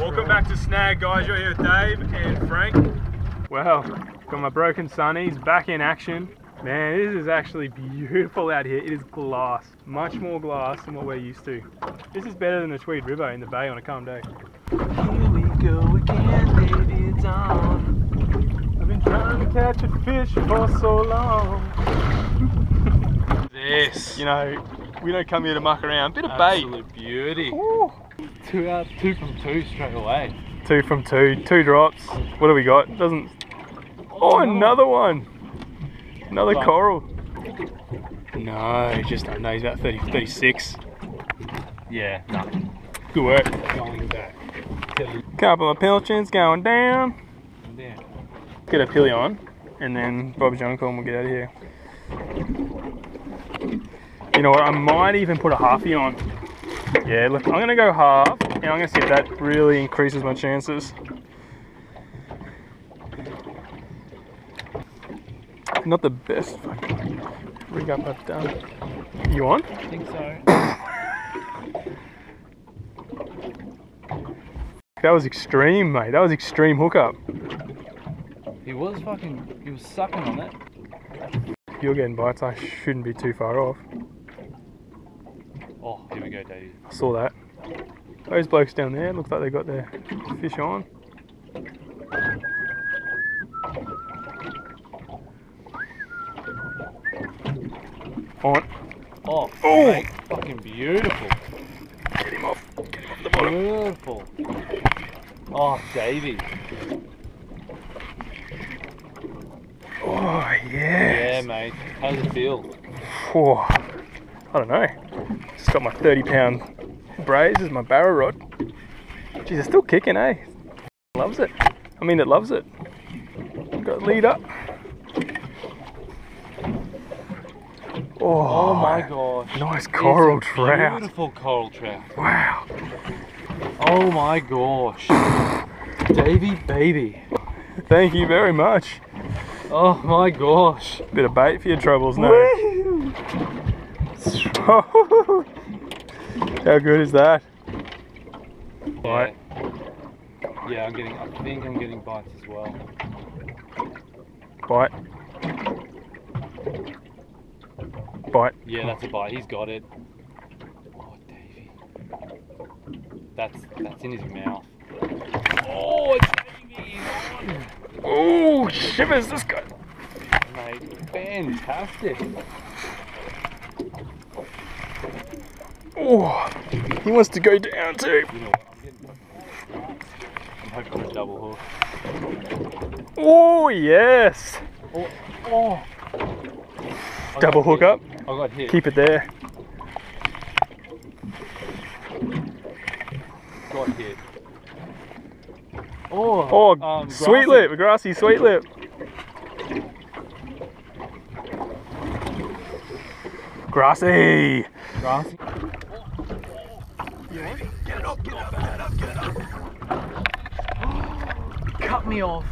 Welcome back to Snag, guys. You're here with Dave and Frank. Well, got my broken sunnies back in action. Man, this is actually beautiful out here. It is glass, much more glass than what we're used to. This is better than the Tweed River in the bay on a calm day. Here we go again, baby, it's on. I've been trying to catch a fish for so long. This. You know, we don't come here to muck around. Bit of bait. Absolute beauty. Ooh. Two out, two from two straight away. Two from two, two drops. What do we got? Doesn't. Oh, oh another one. Another Fuck. coral. No, just no. He's about 30, 36. Yeah, no. Good work. Going back. Couple of pilchards going down. Get a pilly on, and then Bob's Jungle and we'll get out of here. You know what? I might even put a halfie on. Yeah, look, I'm gonna go half, and I'm gonna see if that really increases my chances. Not the best fucking rig up I've done. You on? I think so. That was extreme, mate. That was extreme hookup. He was fucking, he was sucking on it. You're getting bites, I shouldn't be too far off. Go, Davey. I saw that. Those blokes down there, looks like they got their fish on. On. Oh, Oh. mate, fucking beautiful. Get him off. Get him off the bottom. Beautiful. Oh, Davey. Oh, Yeah, yes. mate. How does it feel? Oh, I don't know. Just got my 30 pound brace as my barrow rod. Jeez, it's still kicking, eh? Loves it. I mean, it loves it. Got lead up. Oh, Oh my gosh. Nice It's coral trout. Beautiful coral trout. Wow. Oh my gosh. Davey baby. Thank you very much. Oh my gosh. Bit of bait for your troubles, no? How good is that? Right. Yeah. yeah, I'm getting, I think I'm getting bites as well. Bite. Bite. Yeah, that's a bite. He's got it. Oh, Davey. That's, that's in his mouth. Oh, it's Davey. Oh, shivers, this guy. Mate, fantastic. Oh, he wants to go down too. You know? I'm hoping a double hook. Oh, yes. Oh, oh. Double hook hit. up. I got hit. Keep it there. Got hit. Oh, Oh, um, sweet lip, grassy sweet lip. Grassy. Grassy. Cut me off.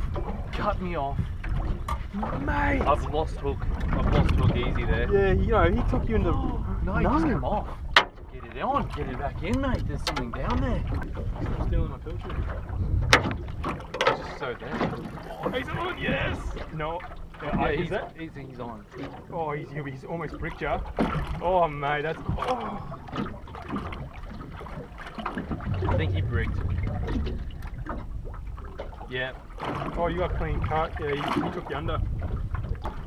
Cut me off. Mate. I've lost hook. I've lost hook easy there. Yeah, you know, he took you into. No, you just come off. Get it on. Get it back in, mate. There's something down there. Stealing my filter. It's just so there. He's on, yes. No. Yeah, Yeah, I- is he's, that? he's, he's on. Oh, he's, he's almost bricked you. Oh, mate, that's. Oh. I think he bricked. Yeah. Oh, you got clean cut. Yeah, he, he took you under.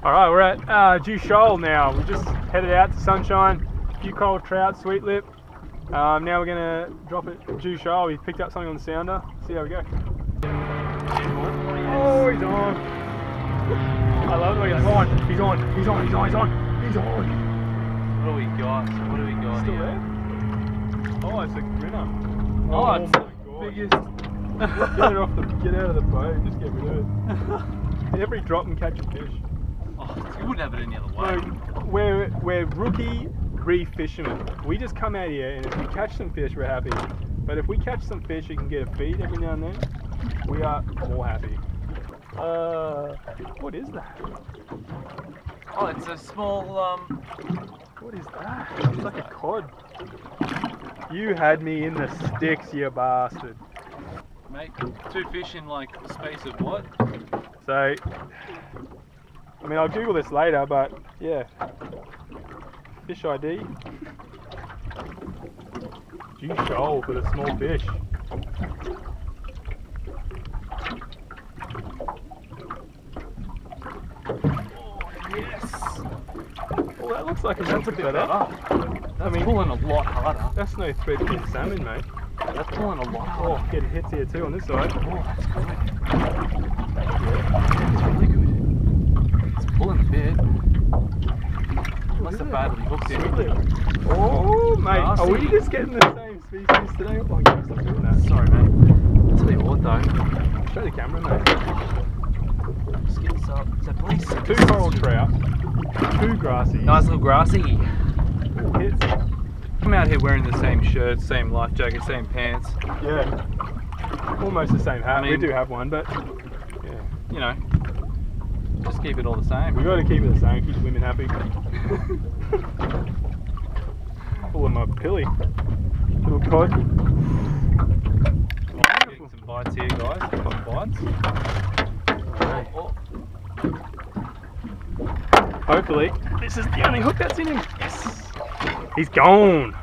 All right, we're at uh, Jew Shoal now. We just headed out to Sunshine. A few coral trout, sweet lip. Um, now we're gonna drop it Jew Shoal. We picked up something on the sounder. See how we go. Oh, he's on. I love it. He's on. He's on. He's on. He's on. He's on. He's on. What do we got? What do we got Still here? there? Oh, it's a grinner. Oh, it's my the biggest. get it off the. Get out of the boat. and Just get rid of it. Every drop and catch a fish. Oh, you wouldn't have it any other way. So we're we're rookie reef fishermen. We just come out here and if we catch some fish, we're happy. But if we catch some fish, you can get a feed every now and then. We are more happy. Uh, what is that? Oh, it's a small, um, What is that? It's like a cod. You had me in the sticks, you bastard. mate. Two fish in like the space of what? So, I mean, I'll Google this later, but yeah. Fish ID. Jew Shoal for the small fish. Oh, yes. Well, that looks like a That's a bit better. That's I mean- pulling a lot harder. That's no threadfin salmon, mate. That's pulling a lot Oh, getting hits here too on this side. Oh, that's good. That's really good. It's pulling a bit. Must have badly hooked lip. Oh, mate. Are we just getting the same species today? Oh, you gotta stop doing that. Sorry, mate. I'll tell you what though. Show the camera, mate. This up. So please. Two coral trout, two grassies. Nice little grassy. Hits. I'm out here wearing the same shirt, same life jacket, same pants. Yeah. Almost the same hat. I mean- we do have one, but yeah. You know, just keep it all the same. We got to keep it the same, keep the women happy. Pulling my pilly. Little cod. Getting some bites here, guys. Some bites. Oh, Hopefully, this is the only hook that's in him. Yes. He's gone.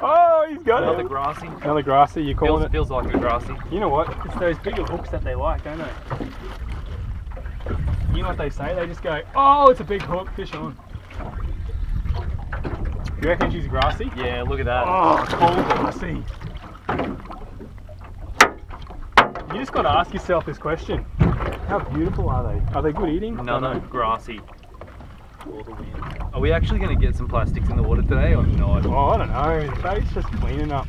oh, Oh, he's got Another it. grassy. Another grassy, you calling Feels, it? feels like a grassy. You know what? It's those bigger hooks that they like, don't they? You know what they say? They just go, oh, it's a big hook, fish on. You reckon she's grassy? Yeah, look at that. Oh, cold grassy. You just got to ask yourself this question. How beautiful are they? Are they good eating? No, no, grassy. For the win. Are we actually going to get some plastics in the water today or not? Oh, I don't know. The boat's just cleaning up.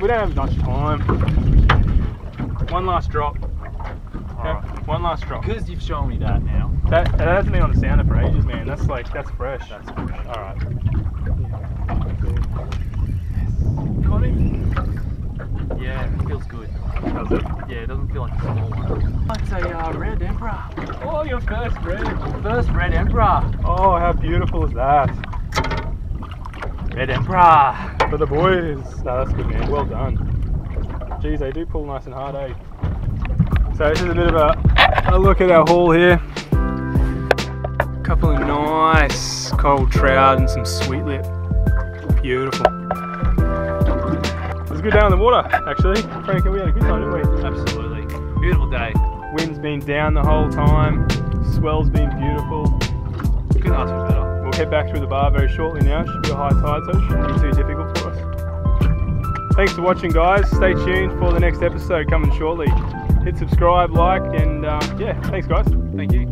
We don't have much time. One last drop. Okay? Alright. One last drop. Because you've shown me that now. That, that hasn't been on the sounder for ages, man. That's like, that's fresh. That's fresh. Alright. Got him? Yeah, it feels good. Does it? Yeah, it doesn't feel like a small one. That's a uh, red emperor. Oh, your first red. First red emperor. Oh, how beautiful is that? Red emperor. For the boys. No, that's good, man. Well done. Geez, they do pull nice and hard, eh? So this is a bit of a, a look at our haul here. A Couple of nice coral trout and some sweet lip. Beautiful. It was a good day on the water, actually. Frank, we had a good time, didn't we? Absolutely. Beautiful day. Wind's been down the whole time. Swell's been beautiful. Couldn't ask for better. We'll head back through the bar very shortly now. Should be a high tide, so it shouldn't be too difficult for us. Thanks for watching, guys. Stay tuned for the next episode coming shortly. Hit subscribe, like, and uh, yeah, thanks, guys. Thank you.